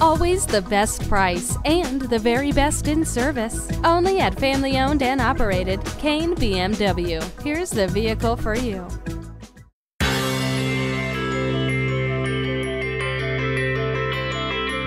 Always the best price and the very best in service. Only at family owned and operated Cain BMW. Here's the vehicle for you.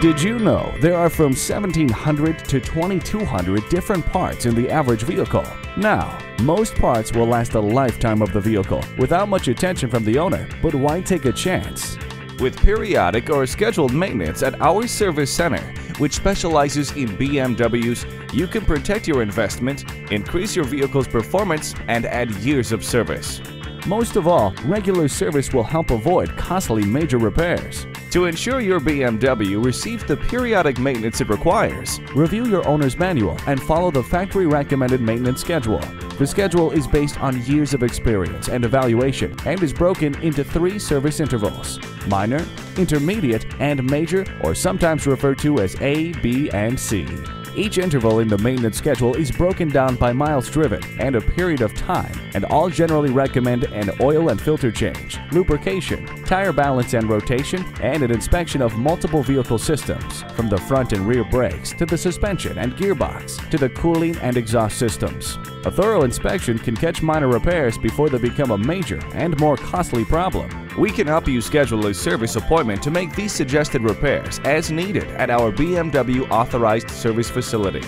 Did you know there are from 1700 to 2200 different parts in the average vehicle? Now, most parts will last a lifetime of the vehicle without much attention from the owner, but why take a chance? With periodic or scheduled maintenance at our service center, which specializes in BMWs, you can protect your investment, increase your vehicle's performance, and add years of service. Most of all, regular service will help avoid costly major repairs. To ensure your BMW receives the periodic maintenance it requires, review your owner's manual and follow the factory recommended maintenance schedule. The schedule is based on years of experience and evaluation and is broken into three service intervals minor, intermediate, and major, or sometimes referred to as A, B, and C. Each interval in the maintenance schedule is broken down by miles driven and a period of time, and all generally recommend an oil and filter change, lubrication, tire balance and rotation, and an inspection of multiple vehicle systems, from the front and rear brakes to the suspension and gearbox to the cooling and exhaust systems. A thorough inspection can catch minor repairs before they become a major and more costly problem. We can help you schedule a service appointment to make these suggested repairs as needed at our BMW authorized service facility.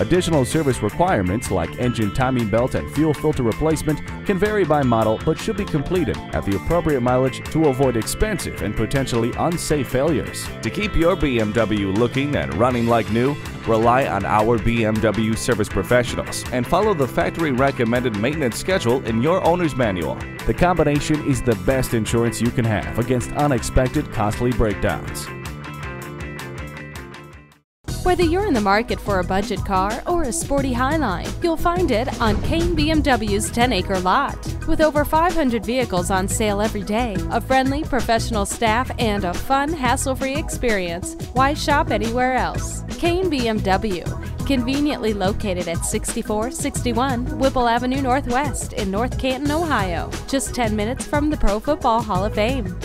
Additional service requirements like engine timing belt and fuel filter replacement can vary by model but should be completed at the appropriate mileage to avoid expensive and potentially unsafe failures. To keep your BMW looking and running like new, rely on our BMW service professionals and follow the factory recommended maintenance schedule in your owner's manual. The combination is the best insurance you can have against unexpected costly breakdowns. Whether you're in the market for a budget car or a sporty Highline, you'll find it on Cain BMW's 10 acre lot. With over 500 vehicles on sale every day, a friendly, professional staff, and a fun, hassle free experience, why shop anywhere else? Cain BMW, conveniently located at 6461 Whipple Avenue Northwest in North Canton, Ohio, just 10 minutes from the Pro Football Hall of Fame.